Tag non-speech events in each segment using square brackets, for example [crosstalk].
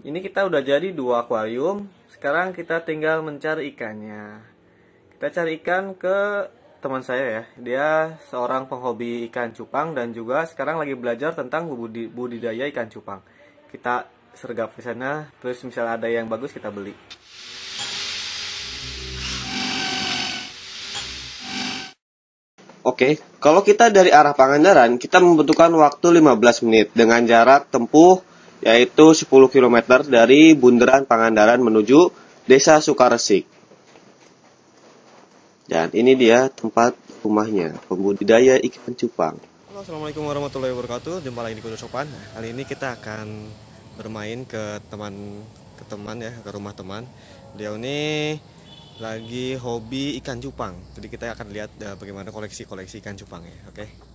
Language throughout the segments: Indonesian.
Ini kita udah jadi dua akuarium. Sekarang kita tinggal mencari ikannya. Kita cari ikan ke teman saya ya. Dia seorang penghobi ikan cupang dan juga sekarang lagi belajar tentang budi- budidaya ikan cupang. Kita sergap ke sana, terus misalnya ada yang bagus kita beli. Oke, kalau kita dari arah Pangandaran, kita membutuhkan waktu 15 menit dengan jarak tempuh yaitu 10 km dari Bundaran Pangandaran menuju Desa Sukaresik. Dan ini dia tempat rumahnya, pembudidaya ikan cupang. Halo, assalamualaikum warahmatullahi wabarakatuh. Jumpa lagi di Kudu Sopan. Kali ini kita akan bermain ke teman ke teman ya, ke rumah teman. Dia ini lagi hobi ikan cupang. Jadi kita akan lihat eh, bagaimana koleksi-koleksi ikan cupang ya, oke?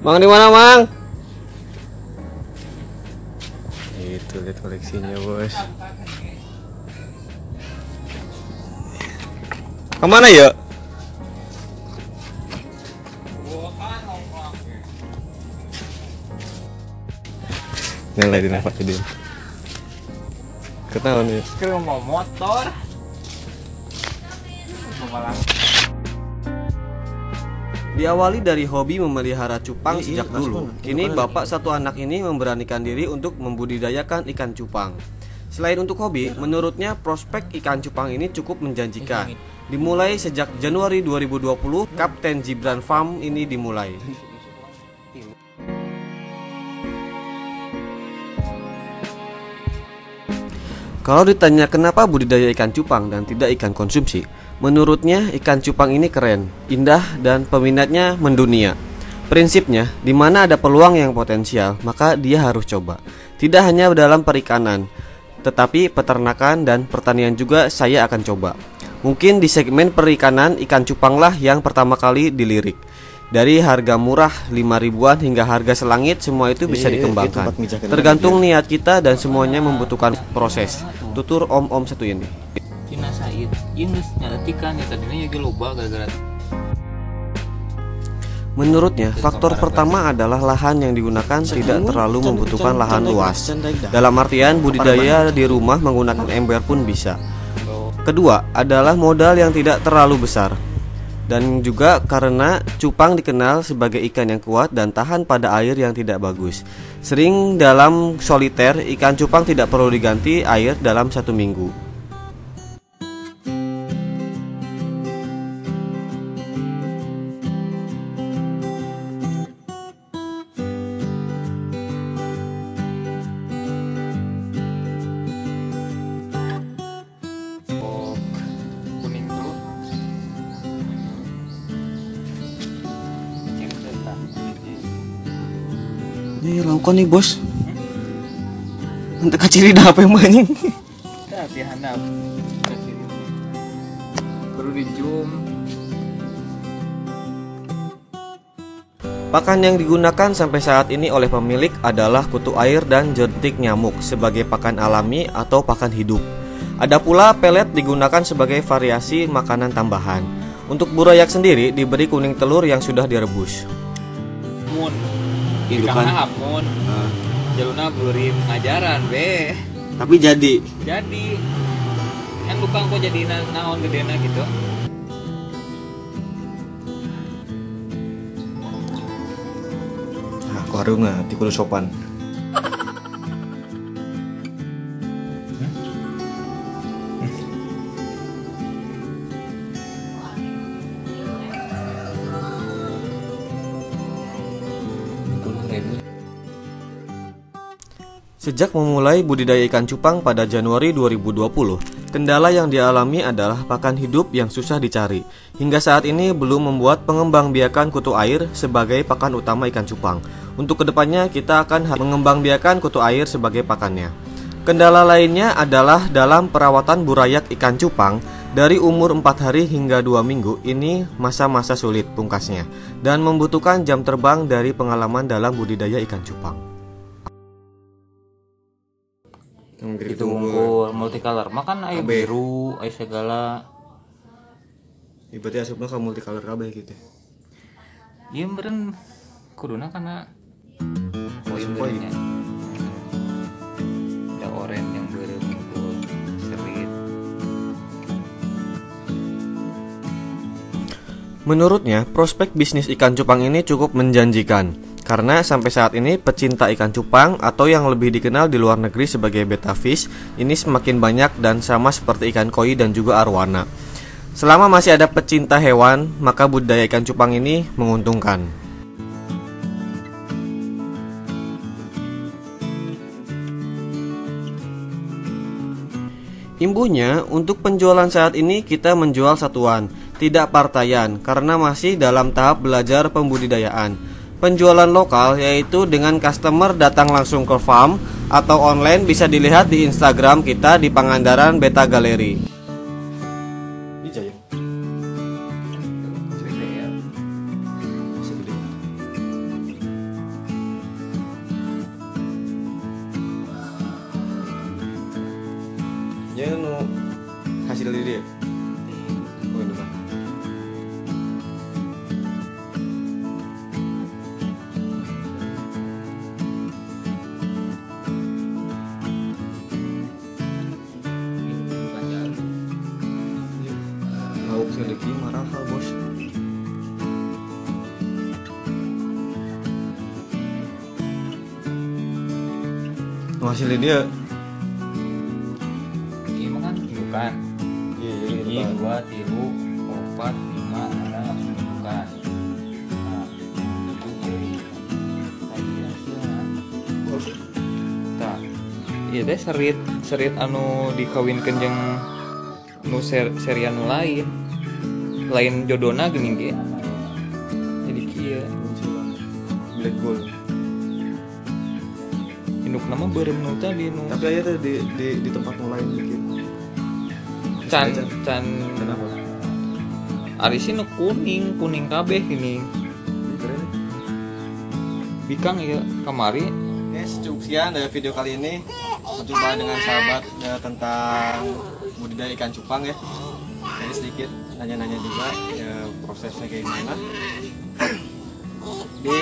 Mang di mana, Mang? Itu lihat koleksinya, Bos. Ke mana ya? Nilai dinafak dia. Ketahuan nih. Kira mau motor. Diawali dari hobi memelihara cupang Iya, sejak iya, dulu. langsung. Kini bapak satu anak ini memberanikan diri untuk membudidayakan ikan cupang. Selain untuk hobi, menurutnya prospek ikan cupang ini cukup menjanjikan. Dimulai sejak Januari 2020, Kapten Gibran Farm ini dimulai. Kalau ditanya kenapa budidaya ikan cupang dan tidak ikan konsumsi, menurutnya ikan cupang ini keren, indah, dan peminatnya mendunia. Prinsipnya, di mana ada peluang yang potensial, maka dia harus coba. Tidak hanya dalam perikanan, tetapi peternakan dan pertanian juga saya akan coba. Mungkin di segmen perikanan ikan cupanglah yang pertama kali dilirik. Dari harga murah 5 ribuan hingga harga selangit semua itu bisa Iya, iya, dikembangkan. tempat mijakan Tergantung niat kita dan semuanya membutuhkan proses. Tutur om-om satu ini. Nyalatikan ya tadinya juga loba gara-gara Menurutnya, faktor pertama adalah lahan yang digunakan tidak terlalu membutuhkan lahan luas. Dalam artian budidaya di rumah menggunakan ember pun bisa. Kedua adalah modal yang tidak terlalu besar. Dan juga karena cupang dikenal sebagai ikan yang kuat dan tahan pada air yang tidak bagus. Sering dalam soliter, ikan cupang tidak perlu diganti air dalam satu minggu. Ini lakukan nih bos. Nanti kaciri dah apa yang banyak. Tapi handap. Perlu di zoom. Pakan yang digunakan sampai saat ini oleh pemilik adalah kutu air dan jentik nyamuk sebagai pakan alami atau pakan hidup. Ada pula pelet digunakan sebagai variasi makanan tambahan. Untuk burayak sendiri diberi kuning telur yang sudah direbus. Mun. Indukan. Karena mun. Jaluna beurim ngajaran be. Tapi jadi. Jadi kan bukan kok jadi na naon gedena gitu. Nah, di kudu sopan. Sejak memulai budidaya ikan cupang pada Januari 2020, Kendala yang dialami adalah pakan hidup yang susah dicari. Hingga saat ini belum membuat pengembangbiakan kutu air sebagai pakan utama ikan cupang. Untuk ke depannya kita akan mengembangbiakan kutu air sebagai pakannya. Kendala lainnya adalah dalam perawatan burayak ikan cupang dari umur 4 hari hingga 2 minggu ini masa-masa sulit pungkasnya dan membutuhkan jam terbang dari pengalaman dalam budidaya ikan cupang. Itu unggul multicolor. Makan air biru air segala. Ibaratnya asupnya ke multicolor kabeh gitu. iya beren kuduna karena poin Poin. berennya ada orange yang beren unggul serit. Menurutnya, prospek bisnis ikan cupang ini cukup menjanjikan karena sampai saat ini pecinta ikan cupang atau yang lebih dikenal di luar negeri sebagai betta fish ini semakin banyak dan sama seperti ikan koi dan juga arwana. Selama masih ada pecinta hewan, maka budaya ikan cupang ini menguntungkan. Imbuhnya, untuk penjualan saat ini kita menjual satuan, tidak partaian, karena masih dalam tahap belajar pembudidayaan. Penjualan lokal yaitu dengan customer datang langsung ke farm atau online bisa dilihat di Instagram kita di Pangandaran Beta Galeri. Ya hasil dari dia. Sedeki marah hal bos. Hasilnya dia iya makan indukan Iya, Gigi, dua, tilu, empat, lima, enam, indukan nah itu jadi tadi hasilnya Tah. iya deh serit serit anu dikawinkan jeung nu ser serian lain lain jodona geuning ge jadi kieu Black Gold. induk nama beureum nu tadi nu Tapi aja tuh di, di, di tempat yang lain bikin. can can Kenapa? ari sih nu kuning kuning kabeh ini Keren. bikang ya kamari Oke, cukup sekian dari video kali ini. Berjumpa dengan sahabat ya, tentang budidaya ikan cupang ya. Sedikit nanya-nanya juga ya prosesnya kayak gimana. Di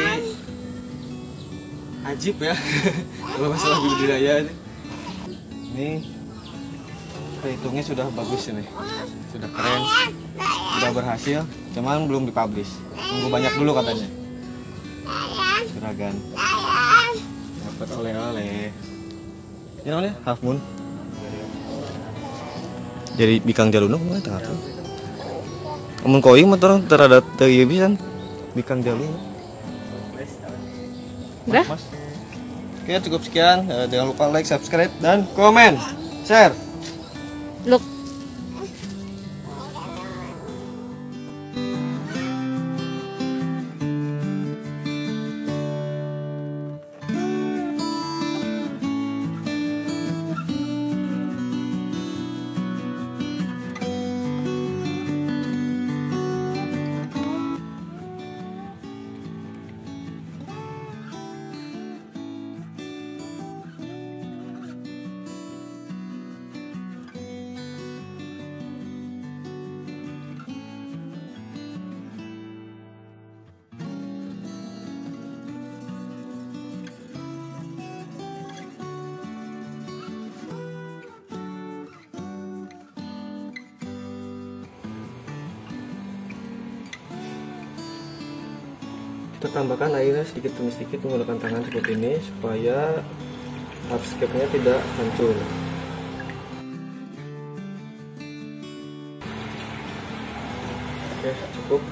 ajib ya [laughs] kalau masalah budidaya ini. Ini perhitungnya sudah bagus ini, sudah keren, sudah berhasil, cuman belum dipublish. Tunggu banyak dulu katanya. Juragan dapat oleh-oleh ini namanya half moon jadi bikang jaluna mulai tak tahu Amun koi motor terhadap teu bisa bikang jaluna Udah? Mas. Oke cukup sekian Eh, jangan lupa like subscribe dan komen share Look. Kita tambahkan airnya sedikit demi sedikit menggunakan tangan seperti ini supaya hardscape-nya tidak hancur oke cukup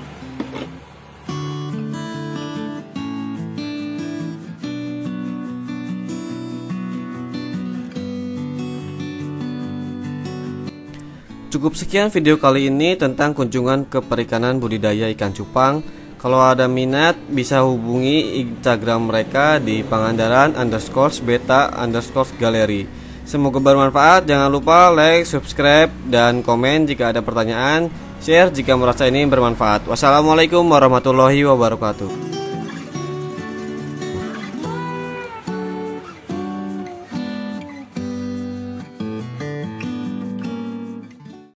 Cukup sekian video kali ini tentang kunjungan ke perikanan budidaya ikan cupang. Kalau ada minat bisa hubungi Instagram mereka di Pangandaran underscore beta underscore galeri. Semoga bermanfaat. Jangan lupa like, subscribe, dan komen jika ada pertanyaan. Share jika merasa ini bermanfaat. Wassalamualaikum warahmatullahi wabarakatuh.